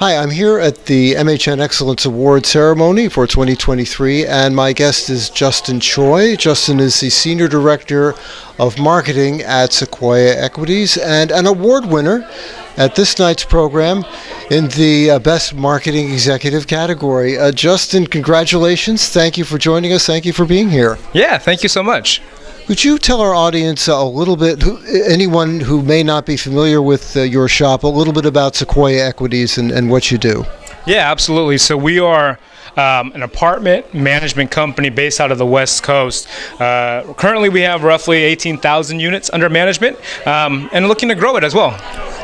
Hi, I'm here at the MHN Excellence Award ceremony for 2023, and my guest is Justin Choi. Justin is the Senior Director of Marketing at Sequoia Equities and an award winner at this night's program in the uh, Best Marketing Executive category. Uh, Justin, congratulations. Thank you for joining us. Thank you for being here. Yeah, thank you so much. Could you tell our audience a little bit, anyone who may not be familiar with uh, your shop, a little bit about Sequoia Equities and, and what you do? Yeah, absolutely. So we are um, an apartment management company based out of the West Coast. Uh, currently, we have roughly 18,000 units under management um, and looking to grow it as well.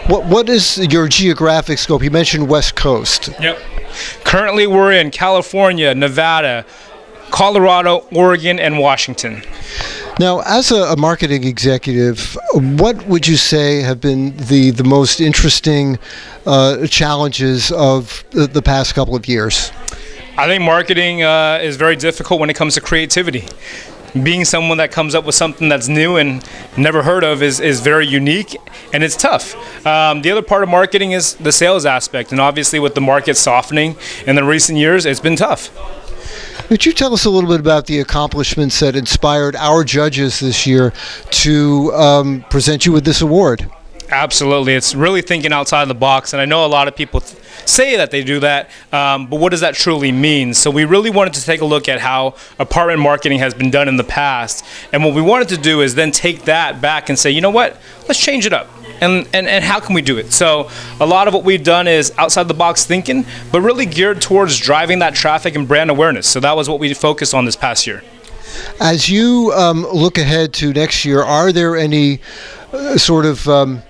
What, what is your geographic scope? You mentioned West Coast. Yep. Currently, we're in California, Nevada, Colorado, Oregon, and Washington. Now, as a, a, marketing executive, what would you say have been the, the most interesting uh, challenges of the, the, past couple of years? I think marketing uh, is very difficult when it comes to creativity. Being someone that comes up with something that's new and never heard of is, is very unique and it's tough. Um, the other part of marketing is the sales aspect, and obviously, with the market softening in the recent years, it's been tough. Could you tell us a little bit about the accomplishments that inspired our judges this year to um, present you with this award? Absolutely. It's really thinking outside the box. And I know a lot of people say that they do that, um, but what does that truly mean? So we really wanted to take a look at how apartment marketing has been done in the past. And what we wanted to do is then take that back and say, you know what? Let's change it up and, and, and how can we do it? So a lot of what we've done is outside the box thinking, but really geared towards driving that traffic and brand awareness. So that was what we focused on this past year. As you um, look ahead to next year, are there any uh, sort of um,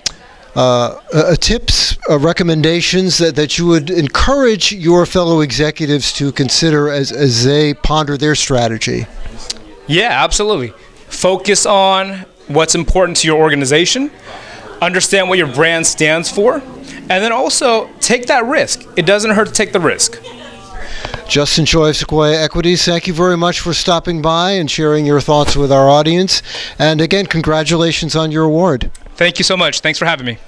uh, uh, tips, uh, recommendations that, that you would encourage your fellow executives to consider as, as they ponder their strategy? Yeah, absolutely. Focus on what's important to your organization understand what your brand stands for, and then also take that risk. It doesn't hurt to take the risk. Justin Choi of Sequoia Equities, thank you very much for stopping by and sharing your thoughts with our audience. And again, congratulations on your award. Thank you so much. Thanks for having me.